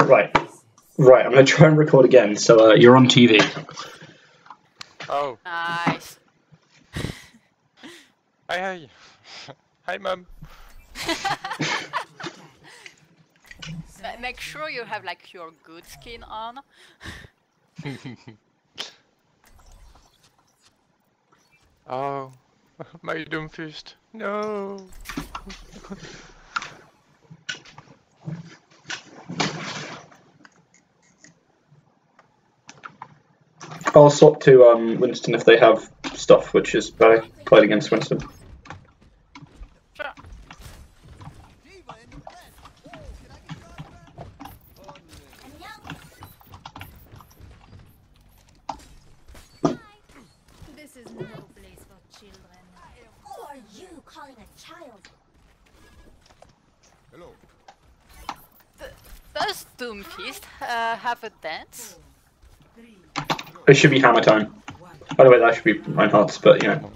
Right. Right, I'm gonna try and record again, so uh, you're on TV. Oh, Nice. hi, hi. hi, mom. Ma- Make sure you have like your good skin on. oh, my Doomfist. No. I'll swap to um, Winston if they have stuff which is better played against Winston. Sure. This is no place for children. Who are you calling a child? Does Doomfist uh, have a dance? It should be hammer time. By the way, that should be Reinhardt's, but you know.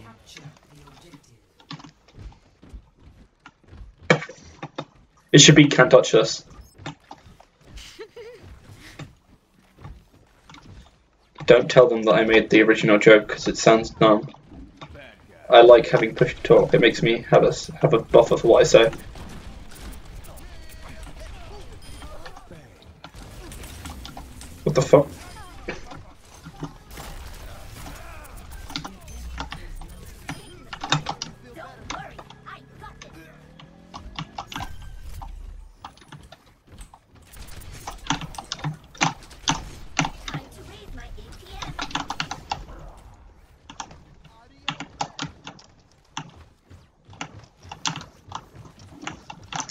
It should be can't touch us. Don't tell them that I made the original joke because it sounds dumb. I like having push to talk. It makes me have a have a buffer for what I say. What the fuck?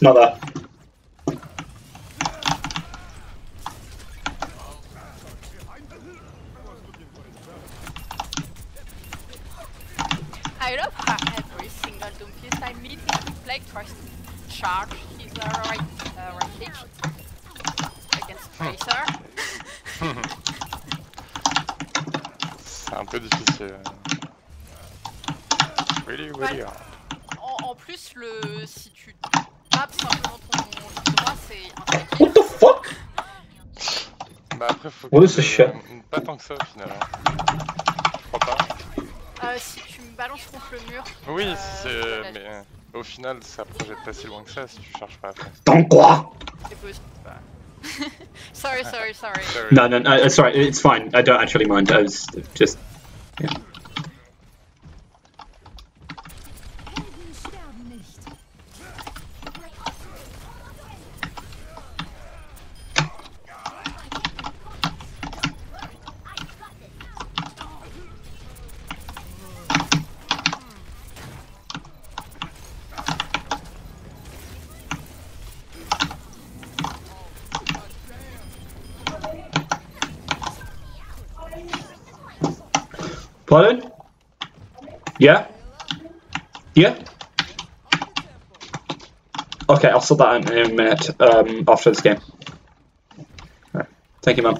Not that. I love how every single Doomfist I meet in play tries to charge his uh, right, uh, right against Tracer. C'est un peu difficile. Really, really Ouais. hard. En, en plus, le, si tu tapes simplement ton clic droit, c'est un clic. What the fuck? Bah après, faut What que is this tu- shit? Pas tant que ça, finalement. Je crois pas. Euh, si tu me balances contre le mur. Oui, euh, c'est... Mais euh, au final, ça projette pas si loin que ça si tu charges pas à. Dans quoi? C'est possible. sorry, sorry, sorry. Sorry. No, no, no. uh, Sorry, it's fine. I don't actually mind. I was just. Yeah. Pardon? Yeah? Yeah? Okay, I'll sort that out in a minute um, after this game. Alright. Thank you, Mum.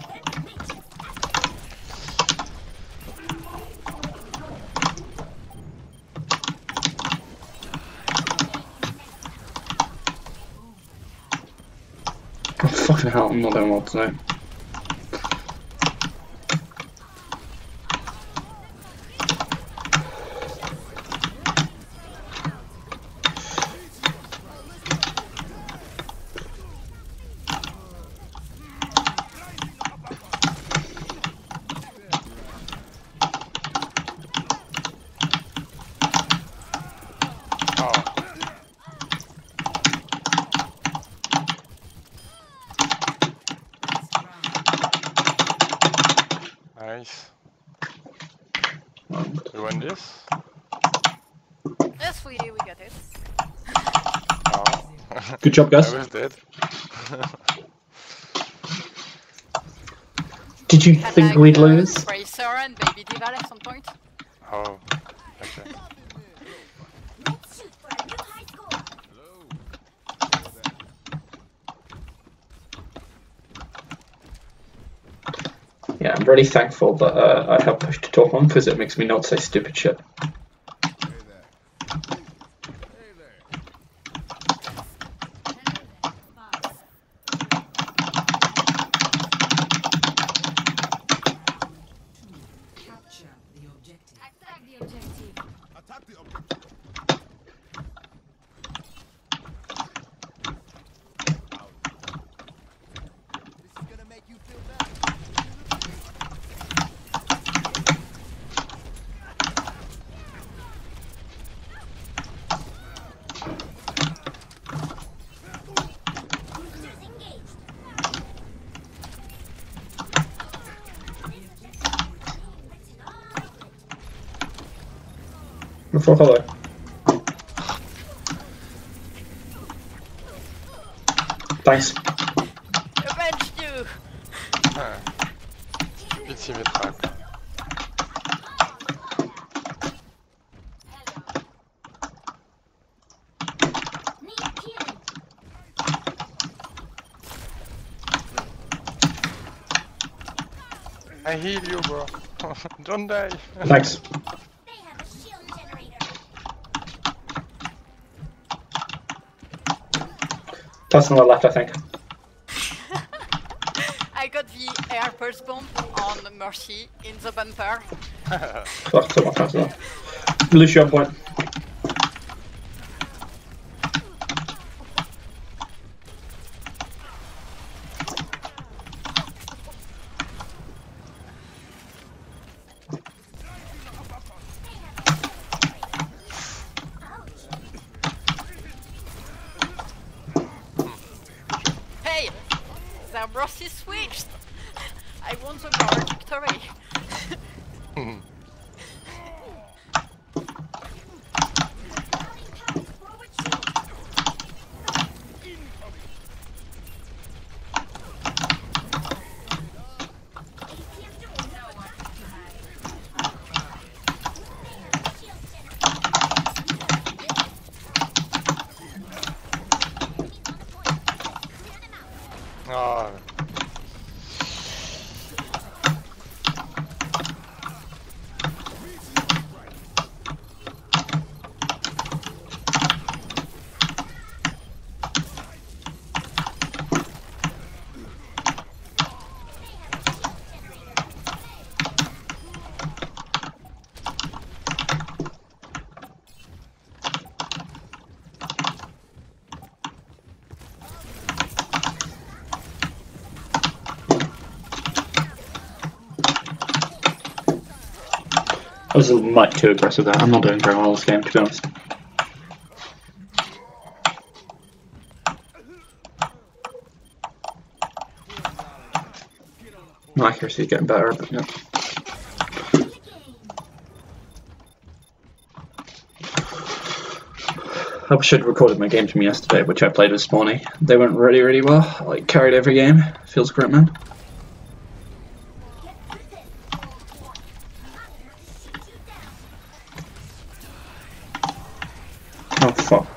I'm not doing well tonight. oh. Nice. Um, Le one this? Yes, we we got it. Oh. Good job, I guys. was dead. Did you Had think like, we'd uh, lose? Tracer and Baby Dival at some point. oh. Okay. Let's shoot for a new high score. Yeah, I'm really thankful that uh, I have push to talk on because it makes me not say stupid shit. Capture the objective. Attack the objective. Attack the objective. This is gonna make you feel better. Boosters engaged. Before hello. Thanks. Avenge you! Ouais. Ah. Vite s'y mettra quoi. Need healing. I heal you bro. Don't die. Thanks. They have a shield generator. Person on the left, I think. I got the air pulse bomb on Mercy in the bumper. Fuck, someone has that. Lucio on point. The Mercy switched! I want the moral victory! I was a mite too aggressive there. I'm not doing very well this game, to be honest. My accuracy is getting better, but yeah. I should I'd recorded my games from yesterday, which I played this morning. They went really, really well. I like, carried every game. Feels great, man. Oh, fuck.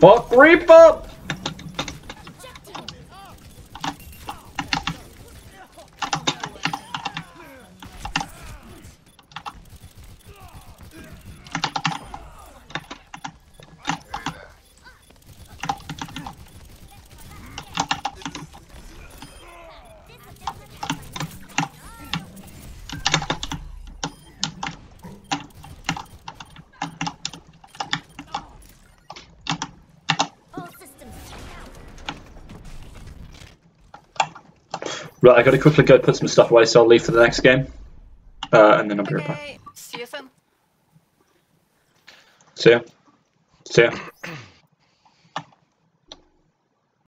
Fuck Reaper! Right, I gotta quickly go put some stuff away, so I'll leave for the next game. Uh, and then I'll be right back. See you soon. See ya. See ya.